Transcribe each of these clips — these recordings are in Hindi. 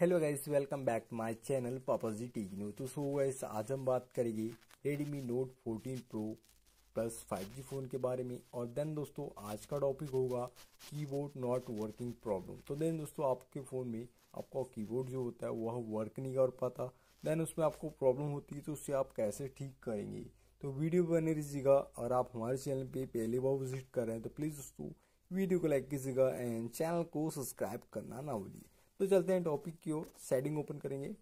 Hello guys welcome back to my channel पापा जी टी न्यू तो सो गाइस आज हम बात करेंगे Redmi note 14 pro plus 5G phone के बारे में। और देन दोस्तों, आज का टॉपिक होगा कीबोर्ड नॉट वर्किंग प्रॉब्लम तो देन दोस्तों, आपके फ़ोन में आपका कीबोर्ड जो होता है वह वर्क नहीं कर पाता। देन उसमें आपको प्रॉब्लम होती है तो उससे आप कैसे ठीक करेंगे? तो वीडियो बने रहिएगा। और आप हमारे चैनल पर पहली बार विज़िट कर रहे हैं तो प्लीज़ दोस्तों वीडियो को लाइक कीजिएगा एंड चैनल को सब्सक्राइब करना ना भूलिए। तो चलते हैं टॉपिक की ओर सेटिंग ओपन करेंगे।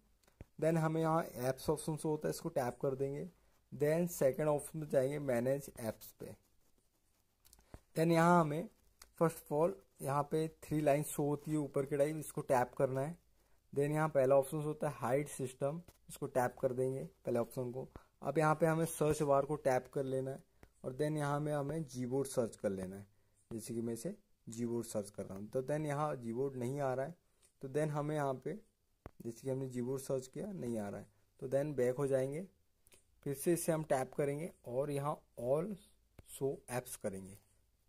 देन हमें यहाँ एप्स ऑप्शन से होता है, इसको टैप कर देंगे। देन सेकंड ऑप्शन में जाएँगे मैनेज एप्स पे। देन यहाँ हमें फ़र्स्ट ऑफ़ ऑल यहाँ पे थ्री लाइन शो होती है ऊपर की टाइप इसको टैप करना है। देन यहाँ पहला ऑप्शन होता है हाइड सिस्टम इसको टैप कर देंगे पहले ऑप्शन को। अब यहाँ पे हमें सर्च बार को टैप कर लेना है और देन यहाँ में हमें जीबोर्ड सर्च कर लेना है। जैसे कि मैं इसे जीबोर्ड सर्च कर रहा हूँ। तो देन यहाँ जीबोर्ड नहीं आ रहा है। तो देन हमें यहाँ पे, जैसे कि हमने जीबोर्ड सर्च किया, नहीं आ रहा है। तो देन बैक हो जाएँगे। फिर से इसे हम टैप करेंगे और यहाँ ऑल शो एप्स करेंगे।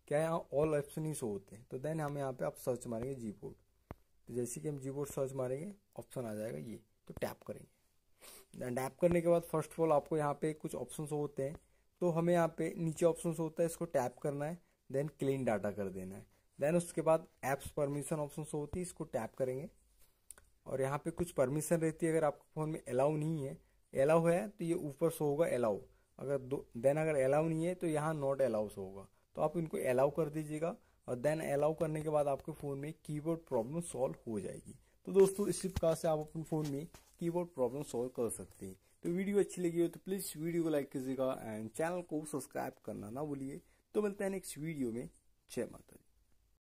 क्या यहाँ ऑल एप्स नहीं शो होते? तो देन हम यहाँ पे आप सर्च मारेंगे जी बोर्ड तो जैसे कि हम जी बोर्ड सर्च मारेंगे ऑप्शन आ जाएगा ये। तो टैप करेंगे। देन टैप करने के बाद फ़र्स्ट ऑफ़ ऑल आपको यहाँ पे कुछ ऑप्शन होते हैं। तो हमें यहाँ पे नीचे ऑप्शन होता है, इसको टैप करना है। देन क्लीन डाटा कर देना है। देन उसके बाद एप्स परमिशन ऑप्शन होती है, इसको टैप करेंगे। और यहाँ पे कुछ परमिशन रहती है, अगर आपके फ़ोन में अलाउ नहीं है। अलाउ है तो ये ऊपर शो होगा अलाउ अगर दो देन अगर अलाउ नहीं है तो यहाँ नॉट अलाउ शो होगा। तो आप इनको अलाउ कर दीजिएगा। और देन अलाउ करने के बाद आपके फ़ोन में कीबोर्ड प्रॉब्लम सॉल्व हो जाएगी। तो दोस्तों, इसी प्रकार से आप अपने फ़ोन में कीबोर्ड प्रॉब्लम सॉल्व कर सकते हैं। तो वीडियो अच्छी लगी हो तो प्लीज़ वीडियो को लाइक कीजिएगा। एंड चैनल को सब्सक्राइब करना ना भूलिए। तो मिलते हैं नेक्स्ट वीडियो में। जय माता